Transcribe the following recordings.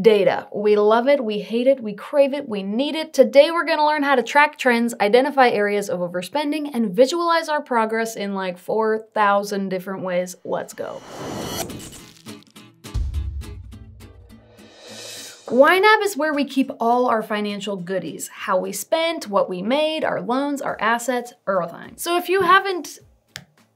Data. We love it, we hate it, we crave it, we need it. Today we're gonna learn how to track trends, identify areas of overspending, and visualize our progress in like 4,000 different ways. Let's go. YNAB is where we keep all our financial goodies, how we spent, what we made, our loans, our assets, everything. So if you haven't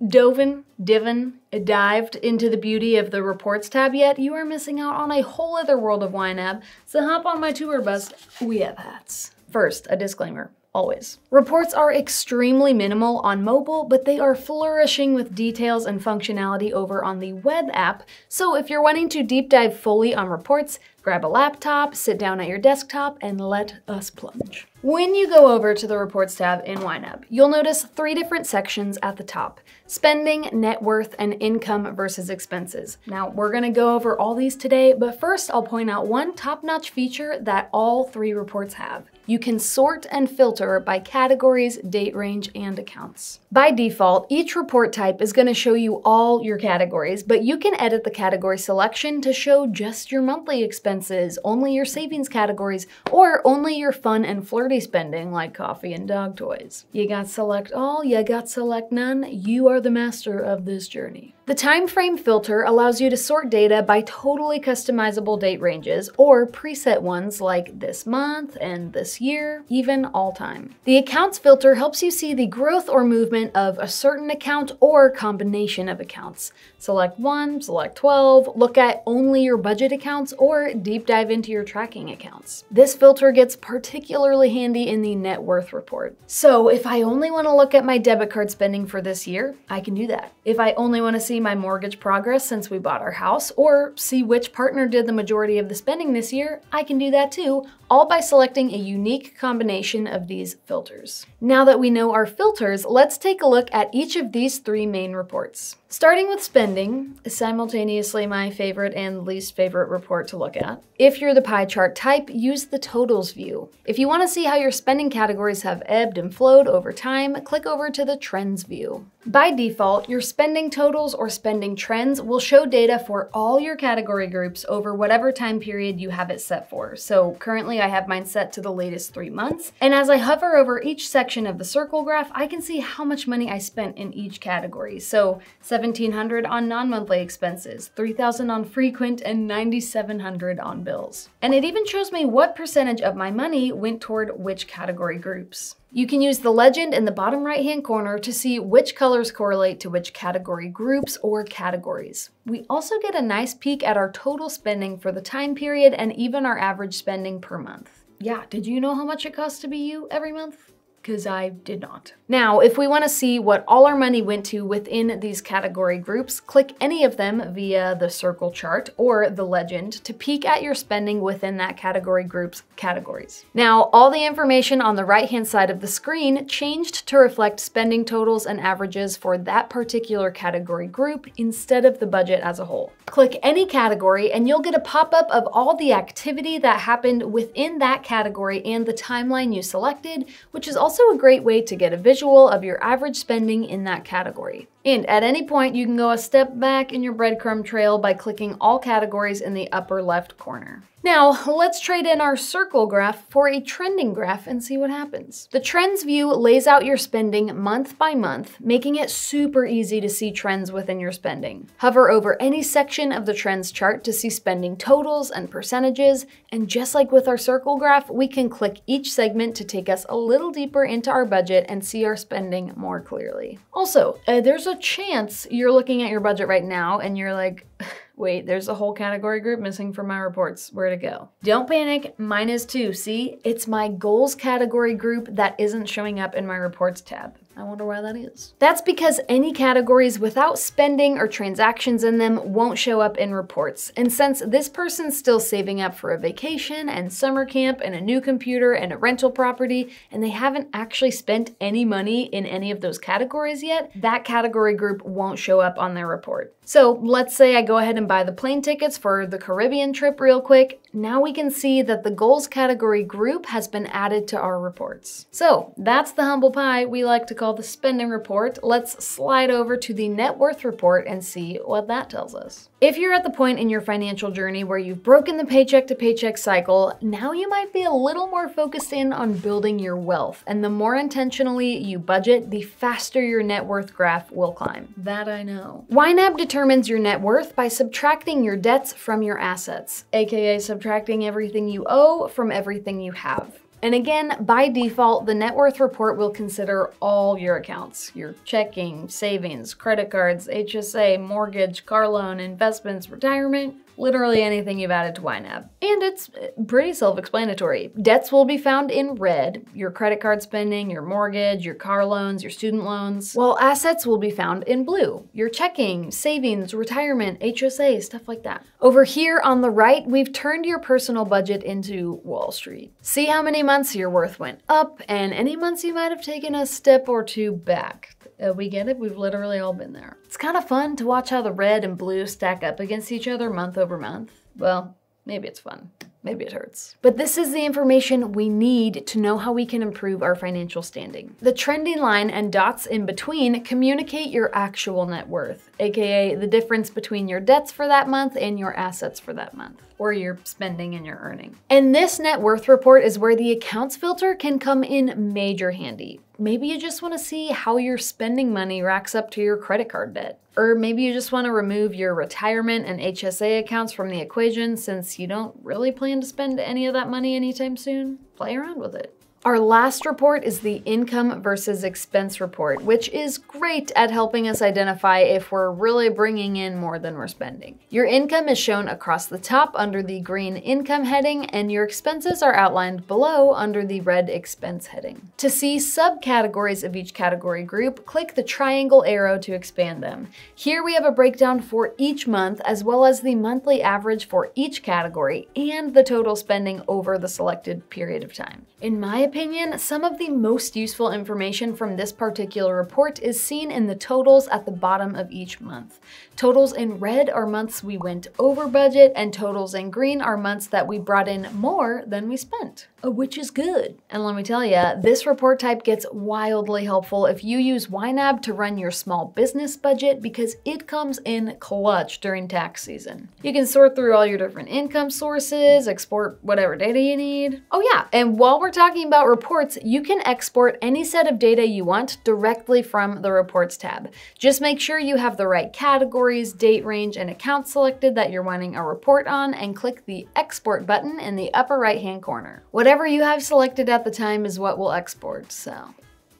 Doven, divin, dived into the beauty of the reports tab yet, you are missing out on a whole other world of YNAB, so hop on my tour bus, we have hats. First, a disclaimer always. Reports are extremely minimal on mobile, but they are flourishing with details and functionality over on the web app, so if you're wanting to deep dive fully on reports, grab a laptop, sit down at your desktop, and let us plunge. When you go over to the Reports tab in YNAB, you'll notice three different sections at the top, spending, net worth, and income versus expenses. Now, we're gonna go over all these today, but first I'll point out one top-notch feature that all three reports have. You can sort and filter by categories, date range, and accounts. By default, each report type is gonna show you all your categories, but you can edit the category selection to show just your monthly expenses, only your savings categories, or only your fun and flirty spending like coffee and dog toys. You got select all, you got select none, you are the master of this journey. The time frame filter allows you to sort data by totally customizable date ranges or preset ones like this month and this year, even all time. The accounts filter helps you see the growth or movement of a certain account or combination of accounts. Select one, select 12, look at only your budget accounts or deep dive into your tracking accounts. This filter gets particularly handy in the net worth report. So if I only want to look at my debit card spending for this year, I can do that. If I only want to see see my mortgage progress since we bought our house, or see which partner did the majority of the spending this year, I can do that too, all by selecting a unique combination of these filters. Now that we know our filters, let's take a look at each of these three main reports. Starting with spending is simultaneously my favorite and least favorite report to look at. If you're the pie chart type, use the totals view. If you want to see how your spending categories have ebbed and flowed over time, click over to the trends view. By default, your spending totals or spending trends will show data for all your category groups over whatever time period you have it set for. So currently I have mine set to the latest three months. And as I hover over each section of the circle graph, I can see how much money I spent in each category. So 1700 on non-monthly expenses, 3000 on frequent, and 9700 on bills. And it even shows me what percentage of my money went toward which category groups. You can use the legend in the bottom right hand corner to see which colors correlate to which category groups or categories. We also get a nice peek at our total spending for the time period and even our average spending per month. Yeah, did you know how much it costs to be you every month? Because I did not. Now, if we want to see what all our money went to within these category groups, click any of them via the circle chart or the legend to peek at your spending within that category group's categories. Now, all the information on the right-hand side of the screen changed to reflect spending totals and averages for that particular category group instead of the budget as a whole. Click any category and you'll get a pop-up of all the activity that happened within that category and the timeline you selected, which is also a great way to get a visual of your average spending in that category. And at any point, you can go a step back in your breadcrumb trail by clicking all categories in the upper left corner. Now, let's trade in our circle graph for a trending graph and see what happens. The trends view lays out your spending month by month, making it super easy to see trends within your spending. Hover over any section of the trends chart to see spending totals and percentages, and just like with our circle graph, we can click each segment to take us a little deeper into our budget and see our spending more clearly. Also, uh, there's a chance you're looking at your budget right now and you're like, wait, there's a whole category group missing from my reports. Where to go? Don't panic, mine is too. See, it's my goals category group that isn't showing up in my reports tab. I wonder why that is. That's because any categories without spending or transactions in them won't show up in reports. And since this person's still saving up for a vacation and summer camp and a new computer and a rental property, and they haven't actually spent any money in any of those categories yet, that category group won't show up on their report. So let's say I go ahead and buy the plane tickets for the Caribbean trip real quick. Now we can see that the goals category group has been added to our reports. So that's the humble pie we like to call the spending report. Let's slide over to the net worth report and see what that tells us. If you're at the point in your financial journey where you've broken the paycheck to paycheck cycle, now you might be a little more focused in on building your wealth. And the more intentionally you budget, the faster your net worth graph will climb. That I know. YNAB determines your net worth by subtracting your debts from your assets, aka subtracting everything you owe from everything you have. And again, by default, the net worth report will consider all your accounts, your checking, savings, credit cards, HSA, mortgage, car loan, investments, retirement, literally anything you've added to YNAB. And it's pretty self-explanatory. Debts will be found in red, your credit card spending, your mortgage, your car loans, your student loans, while assets will be found in blue, your checking, savings, retirement, HSA, stuff like that. Over here on the right, we've turned your personal budget into Wall Street. See how many months your worth went up and any months you might have taken a step or two back. Uh, we get it, we've literally all been there. It's kind of fun to watch how the red and blue stack up against each other month over month. Well, maybe it's fun. Maybe it hurts. But this is the information we need to know how we can improve our financial standing. The trending line and dots in between communicate your actual net worth, aka the difference between your debts for that month and your assets for that month or your spending and your earning. And this net worth report is where the accounts filter can come in major handy. Maybe you just want to see how your spending money racks up to your credit card debt. Or maybe you just want to remove your retirement and HSA accounts from the equation since you don't really plan to spend any of that money anytime soon. Play around with it. Our last report is the income versus expense report, which is great at helping us identify if we're really bringing in more than we're spending. Your income is shown across the top under the green income heading, and your expenses are outlined below under the red expense heading. To see subcategories of each category group, click the triangle arrow to expand them. Here we have a breakdown for each month, as well as the monthly average for each category and the total spending over the selected period of time. In my opinion, some of the most useful information from this particular report is seen in the totals at the bottom of each month. Totals in red are months we went over budget, and totals in green are months that we brought in more than we spent, Uh, which is good. And let me tell you, this report type gets wildly helpful if you use YNAB to run your small business budget because it comes in clutch during tax season. You can sort through all your different income sources, export whatever data you need. Oh yeah, and while we're talking about reports, you can export any set of data you want directly from the Reports tab. Just make sure you have the right categories, date range, and account selected that you're wanting a report on and click the export button in the upper right hand corner. Whatever you have selected at the time is what we'll export, so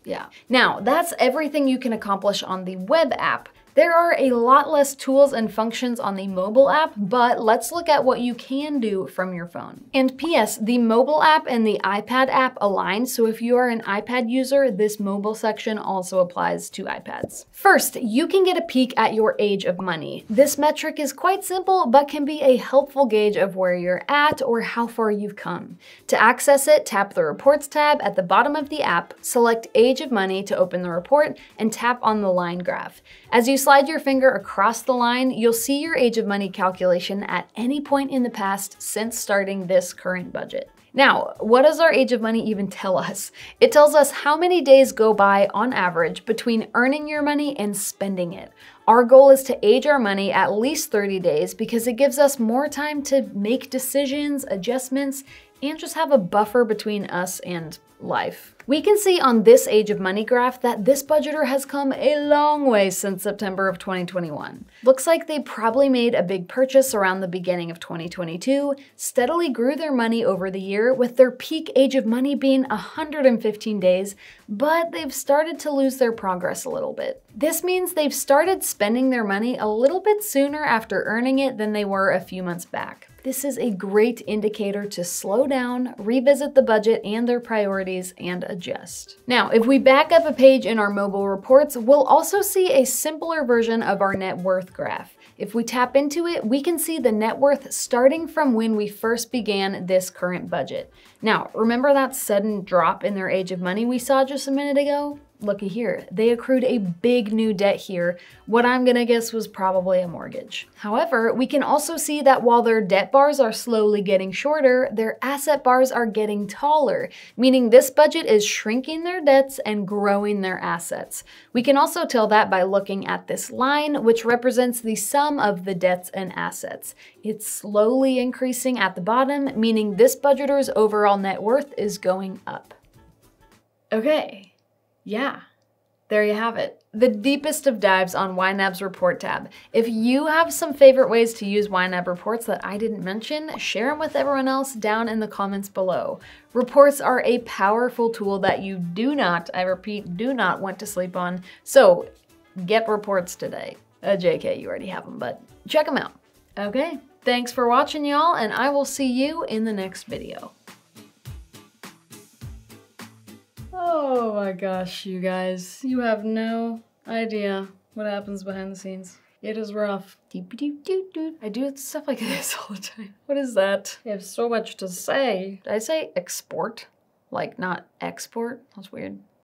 yeah. Now, that's everything you can accomplish on the web app. There are a lot less tools and functions on the mobile app, but let's look at what you can do from your phone. And PS, the mobile app and the iPad app align, so if you are an iPad user, this mobile section also applies to iPads. First, you can get a peek at your age of money. This metric is quite simple, but can be a helpful gauge of where you're at or how far you've come. To access it, tap the Reports tab at the bottom of the app, select Age of Money to open the report, and tap on the line graph. As you slide your finger across the line, you'll see your age of money calculation at any point in the past since starting this current budget. Now, what does our age of money even tell us? It tells us how many days go by on average between earning your money and spending it. Our goal is to age our money at least 30 days because it gives us more time to make decisions, adjustments, and just have a buffer between us and life. We can see on this age of money graph that this budgeter has come a long way since September of 2021. Looks like they probably made a big purchase around the beginning of 2022, steadily grew their money over the year with their peak age of money being 115 days, but they've started to lose their progress a little bit. This means they've started spending their money a little bit sooner after earning it than they were a few months back. This is a great indicator to slow down, revisit the budget and their priorities, and adjust. Now, if we back up a page in our mobile reports, we'll also see a simpler version of our net worth graph. If we tap into it, we can see the net worth starting from when we first began this current budget. Now, remember that sudden drop in their age of money we saw just a minute ago? Looky here, they accrued a big new debt here. What I'm gonna guess was probably a mortgage. However, we can also see that while their debt bars are slowly getting shorter, their asset bars are getting taller, meaning this budget is shrinking their debts and growing their assets. We can also tell that by looking at this line, which represents the sum of the debts and assets. It's slowly increasing at the bottom, meaning this budgeter's overall net worth is going up. Okay, yeah, there you have it. The deepest of dives on YNAB's report tab. If you have some favorite ways to use YNAB reports that I didn't mention, share them with everyone else down in the comments below. Reports are a powerful tool that you do not, I repeat, do not want to sleep on. So get reports today. Uh, JK, you already have them, but check them out. Okay, thanks for watching y'all, and I will see you in the next video. Oh my gosh, you guys. You have no idea what happens behind the scenes. It is rough. I do stuff like this all the time. What is that? I have so much to say. Did I say export? Like not export? That's weird.